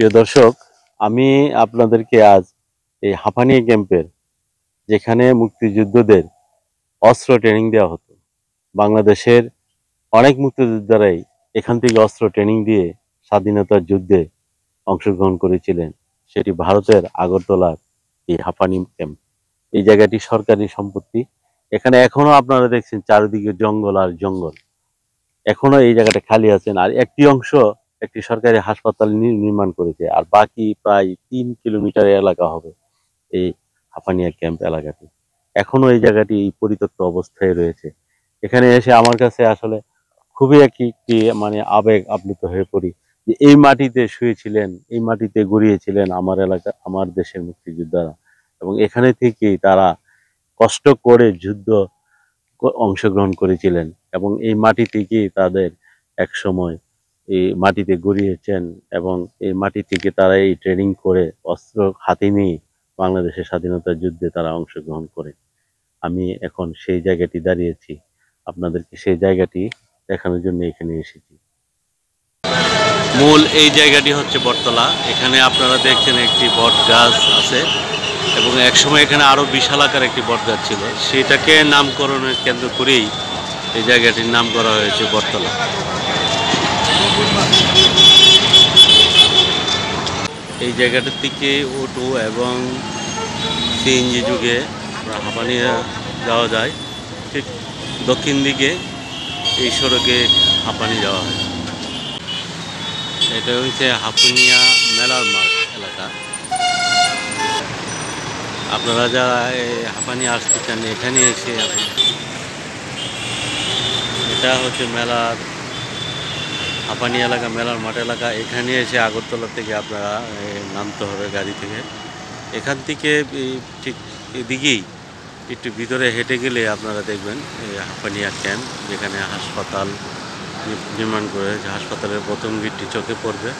প্রিয় দর্শক, আমি আপনাদেরকে আজ এই হাঁপানিয়া ক্যাম্পের, যেখানে মুক্তিযুদ্ধদের অস্ত্র ট্রেনিং দেওয়া হতো, বাংলাদেশের অনেক মুক্তিযোদ্ধারাই এখান থেকে অস্ত্র ট্রেনিং দিয়ে স্বাধীনতার যুদ্ধে অংশগ্রহণ করেছিলেন। সেটি ভারতের আগরতলার এই হাঁপানি ক্যাম্প। এই জায়গাটি সরকারি সম্পত্তি। এখানে এখনও আপনারা দেখছেন চারিদিকে জঙ্গল আর জঙ্গল। এখনও এই জায়গাটা খালি আছেন আর একটি অংশ একটি সরকারি হাসপাতাল নির্মাণ করেছে, আর বাকি প্রায় তিন কিলোমিটার এলাকা হবে এই হাফানিয়া ক্যাম্প এলাকাটি। এখনও এই জায়গাটি এই পরিত্যক্ত অবস্থায় রয়েছে। এখানে এসে আমার কাছে আসলে খুবই একটি মানে আবেগ আপ্লুত হয়ে পড়ি যে এই মাটিতে শুয়েছিলেন, এই মাটিতে গড়িয়েছিলেন আমার এলাকা, আমার দেশের মুক্তিযোদ্ধারা। এবং এখানে থেকেই তারা কষ্ট করে যুদ্ধ অংশগ্রহণ করেছিলেন এবং এই মাটি থেকেই তাদের এক সময় এই মাটিতে গড়িয়েছেন এবং এই মাটি থেকে তারা এই ট্রেনিং করে অস্ত্র হাতে নিয়ে বাংলাদেশের স্বাধীনতা যুদ্ধে তারা অংশগ্রহণ করে। আমি এখন সেই জায়গাটি দাঁড়িয়েছি। আপনাদেরকে সেই জায়গাটি দেখানোর জন্য এখানে এসেছি। মূল এই জায়গাটি হচ্ছে বটতলা। এখানে আপনারা দেখছেন একটি বট গাছ আছে এবং একসময় এখানে আরও বিশাল আকার একটি বট গাছ ছিল। সেটাকে নামকরণের কেন্দ্র করেই এই জায়গাটির নাম করা হয়েছে বটতলা। এই জায়গাটার থেকে অটো এবং সিএনজি যুগে হাঁপানিয়া যাওয়া যায়। ঠিক দক্ষিণ দিকে এই সড়কে হাঁপানি যাওয়া হয়। এটা হচ্ছে হাঁপানিয়া মেলার মাঠ এলাকা। আপনারা যারা হাঁপানি আসতে চান, এখানে এসে এটা হচ্ছে মেলার হাঁপানি এলাকা, মেলার মাঠ এলাকা, এখানে এসে আগরতলা থেকে আপনারা নামতে হবে গাড়ি থেকে। এখান থেকে ঠিক এদিকেই, একটু ভিতরে হেঁটে গেলে আপনারা দেখবেন হাঁপানিয়া ক্যাম্প, যেখানে হাসপাতাল নির্মাণ করে, হাসপাতালের প্রথম গেটটি চোখে পড়বে।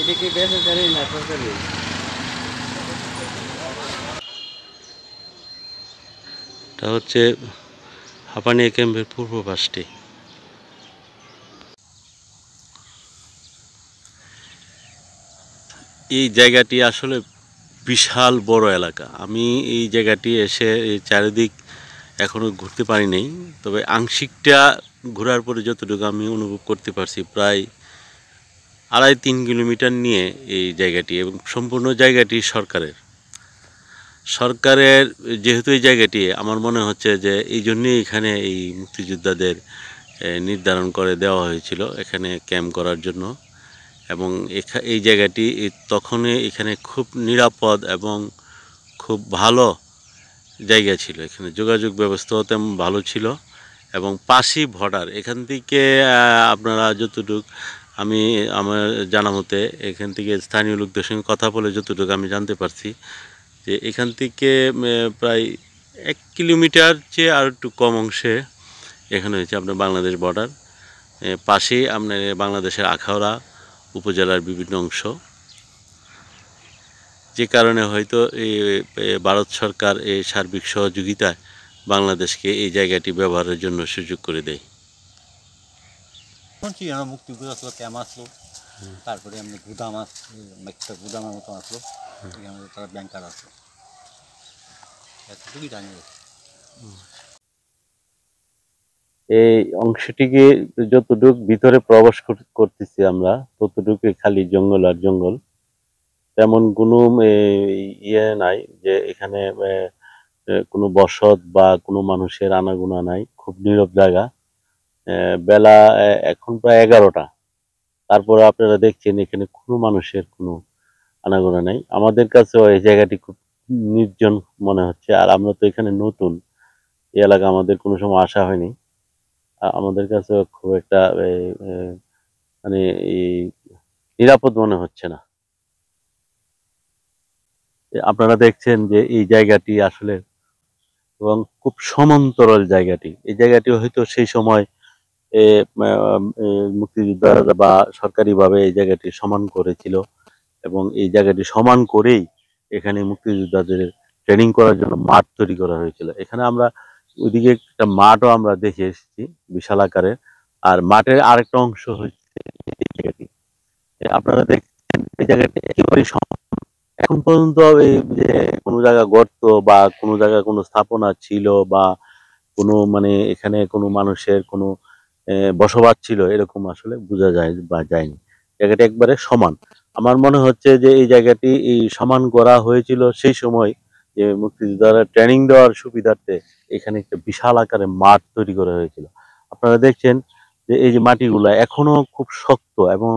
এটা কি বেসরকারি না এটা হচ্ছে হাঁপানিয়া ক্যাম্পের পূর্ব পাশটি এই জায়গাটি আসলে বিশাল বড় এলাকা। আমি এই জায়গাটি এসে এই চারিদিক এখনও ঘুরতে পারি নাই, তবে আংশিকটা ঘোরার পরে যতটুকু আমি অনুভব করতে পারছি, প্রায় আড়াই তিন কিলোমিটার নিয়ে এই জায়গাটি এবং সম্পূর্ণ জায়গাটি সরকারের। সরকারের যেহেতু এই জায়গাটি, আমার মনে হচ্ছে যে এই জন্যই এখানে এই মুক্তিযোদ্ধাদের নির্ধারণ করে দেওয়া হয়েছিল এখানে ক্যাম্প করার জন্য। এবং এই জায়গাটি তখনই এখানে খুব নিরাপদ এবং খুব ভালো জায়গা ছিল। এখানে যোগাযোগ ব্যবস্থাও তেমন ভালো ছিল এবং পাশেই ভর্ডার এখান থেকে আপনারা যতটুকু আমি, আমার জানা মতে, এখান থেকে স্থানীয় লোকদের সঙ্গে কথা বলে যতটুকু আমি জানতে পারছি যে এখান থেকে প্রায় এক কিলোমিটার চেয়ে আর একটু কম অংশে এখানে হয়েছে আপনার বাংলাদেশ বর্ডার পাশেই আপনার বাংলাদেশের আখাউড়া উপজেলার বিভিন্ন অংশ। যে কারণে হয়তো এই ভারত সরকার এই সার্বিক সহযোগিতায় বাংলাদেশকে এই জায়গাটি ব্যবহারের জন্য সুযোগ করে দেয়। আমরা আসলো আসলো তারপরে এমনি গুদাম আসলো একটা গুদামের মতো আসলো। এখানে তারা ব্যাংকার আসলো। এতটুকুই জানি এই অংশটিকে যতটুক ভিতরে প্রবেশ করতেছি আমরা, ততটুকু খালি জঙ্গল আর জঙ্গল। তেমন কোনো ইয়ে নাই যে এখানে কোনো বসত বা কোনো মানুষের আনাগোনা নাই। খুব নীরব জায়গা। বেলা এখন প্রায় এগারোটা। তারপরে আপনারা দেখছেন এখানে কোনো মানুষের কোনো আনাগোনা নাই। আমাদের কাছেও এই জায়গাটি খুব নির্জন মনে হচ্ছে। আর আমরা তো এখানে নতুন। এই এলাকা আমাদের কোনো সময় আসা হয়নি। আমাদের কাছে খুব একটা মানে নিরাপদ মনে হচ্ছে না। আপনারা দেখছেন যে এই জায়গাটি আসলে এবং খুব সমান্তরাল জায়গাটি। এই জায়গাটি হয়তো সেই সময় মুক্তিযোদ্ধারা বা সরকারিভাবে এই জায়গাটি সমান করেছিল এবং এই জায়গাটি সমান করেই এখানে মুক্তিযোদ্ধাদের ট্রেনিং করার জন্য মাঠ তৈরি করা হয়েছিল। এখানে আমরা ওইদিকে একটা মাঠও আমরা দেখে এসেছি, বিশাল আকারের। আর মাঠের আরেকটা অংশ হচ্ছে এই জায়গাটি। আপনারা দেখছেন এই জায়গাটি একেবারে এখন পর্যন্ত এই যে কোনো জায়গা গর্ত বা কোনো জায়গায় কোনো স্থাপনা ছিল বা কোনো মানে এখানে কোনো মানুষের কোনো বসবাস ছিল, এরকম আসলে বোঝা যায় বা যায়নি। জায়গাটি একবারে সমান। আমার মনে হচ্ছে যে এই জায়গাটি এই সমান করা হয়েছিল সেই সময় যে মুক্তিযোদ্ধারা ট্রেনিং দেওয়ার সুবিধার্থে এখানে একটা বিশাল আকারে মাঠ তৈরি করা হয়েছিল। আপনারা দেখছেন যে এই যে মাটিগুলা এখনও খুব শক্ত এবং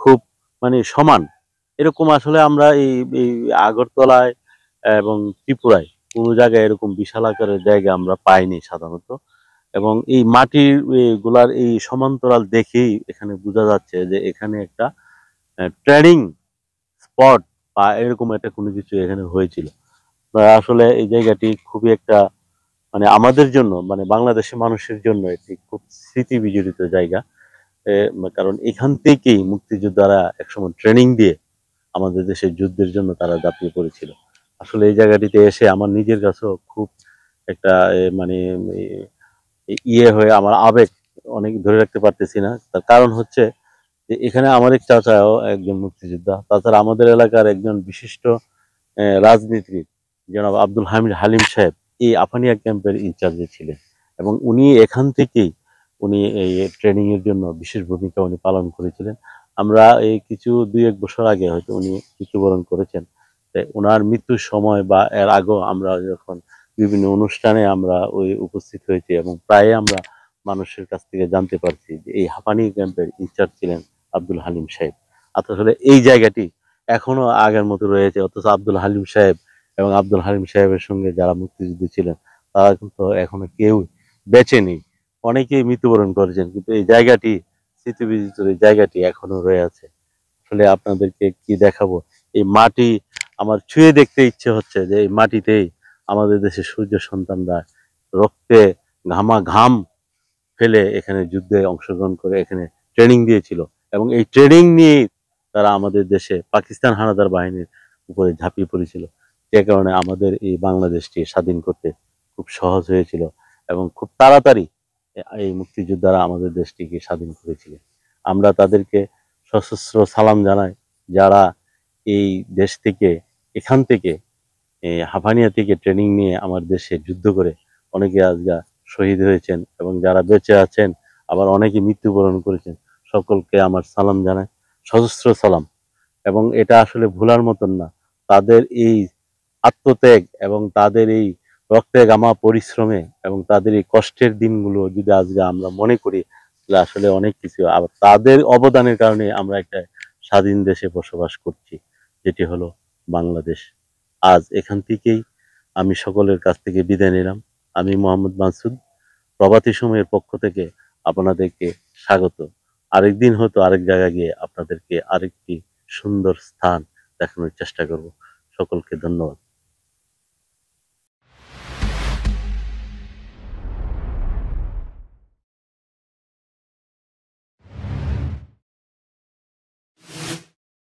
খুব মানে সমান। এরকম আসলে আমরা এই এই আগরতলায় এবং ত্রিপুরায় কোনো জায়গায় এরকম বিশাল আকারের জায়গা আমরা পাইনি সাধারণত। এবং এই মাটিরগুলার এই সমান্তরাল দেখেই এখানে বোঝা যাচ্ছে যে এখানে একটা ট্রেনিং স্পট বা এরকম একটা কোনো কিছু এখানে হয়েছিল। আসলে এই জায়গাটি খুবই একটা মানে আমাদের জন্য মানে বাংলাদেশের মানুষের জন্য একটি খুব স্মৃতি বিজড়িত জায়গা কারণ এখান থেকেই মুক্তিযোদ্ধারা একসময় ট্রেনিং দিয়ে আমাদের দেশের যুদ্ধের জন্য তারা ঝাঁপিয়ে পড়েছিল। আসলে এই জায়গাটিতে এসে আমার নিজের কাছেও খুব একটা মানে ইয়ে হয়ে আমার আবেগ অনেক ধরে রাখতে পারতেছি না। তার কারণ হচ্ছে যে এখানে আমার এক চাচাও একজন মুক্তিযোদ্ধা, তাছাড়া আমাদের এলাকার একজন বিশিষ্ট রাজনীতিবিদ, জনাব আব্দুল হামিদ হালিম সাহেব, এই আফানিয়া ক্যাম্পের ইনচার্জে ছিলেন এবং উনি এখান থেকেই উনি এই ট্রেনিং এর জন্য বিশেষ ভূমিকা উনি পালন করেছিলেন। আমরা এই কিছু দুই এক বছর আগে হয়তো উনি মৃত্যুবরণ করেছেন। ওনার মৃত্যুর সময় বা এর আগেও আমরা যখন বিভিন্ন অনুষ্ঠানে আমরা ওই উপস্থিত হয়েছি এবং প্রায় আমরা মানুষের কাছ থেকে জানতে পারছি যে এই হাঁপানি ক্যাম্পের ইনচার্জ ছিলেন আব্দুল হালিম সাহেব। আসলে এই জায়গাটি এখনও আগের মতো রয়েছে, অথচ আব্দুল হালিম সাহেব এবং আব্দুল হালিম সাহেবের সঙ্গে যারা মুক্তিযুদ্ধ ছিলেন, তারা কিন্তু এখনও কেউ বেঁচে নেই। অনেকেই মৃত্যুবরণ করেছেন, কিন্তু এই জায়গাটি, স্মৃতিবিজিত এই জায়গাটি এখনও রয়ে আছে। আসলে আপনাদেরকে কি দেখাবো? এই মাটি আমার ছুঁয়ে দেখতে ইচ্ছে হচ্ছে যে এই মাটিতেই আমাদের দেশের সূর্য সন্তানরা রক্তে ঘামা ঘাম ফেলে এখানে যুদ্ধে অংশগ্রহণ করে, এখানে ট্রেনিং দিয়েছিল। এবং এই ট্রেনিং নিয়ে তারা আমাদের দেশে পাকিস্তান হানাদার বাহিনীর উপরে ঝাঁপিয়ে পড়েছিল। যে কারণে আমাদের এই বাংলাদেশটি স্বাধীন করতে খুব সহজ হয়েছিল এবং খুব তাড়াতাড়ি এই মুক্তিযোদ্ধারা আমাদের দেশটিকে স্বাধীন করেছিলেন। আমরা তাদেরকে সশস্ত্র সালাম জানাই, যারা এই দেশ থেকে, এখান থেকে হাফানিয়া থেকে ট্রেনিং নিয়ে আমার দেশে যুদ্ধ করে অনেকে আজগা শহীদ হয়েছেন এবং যারা বেঁচে আছেন, আবার অনেকে মৃত্যুবরণ করেছেন, সকলকে আমার সালাম জানায় সশস্ত্র সালাম। এবং এটা আসলে ভুলার মতন না। তাদের এই আত্মত্যাগ এবং তাদের এই রক্তে গামা পরিশ্রমে এবং তাদের এই কষ্টের দিনগুলো যদি আজকে আমরা মনে করি, তাহলে আসলে অনেক কিছু আবার তাদের অবদানের কারণে আমরা একটা স্বাধীন দেশে বসবাস করছি, যেটি হলো বাংলাদেশ। আজ এখান থেকেই আমি সকলের কাছ থেকে বিদায় নিলাম। আমি মোহাম্মদ মানসুদ প্রভাতী সময়ের পক্ষ থেকে আপনাদেরকে স্বাগত। আরেকদিন হয়তো আরেক জায়গায় গিয়ে আপনাদেরকে আরেকটি সুন্দর স্থান দেখানোর চেষ্টা করব। সকলকে ধন্যবাদ।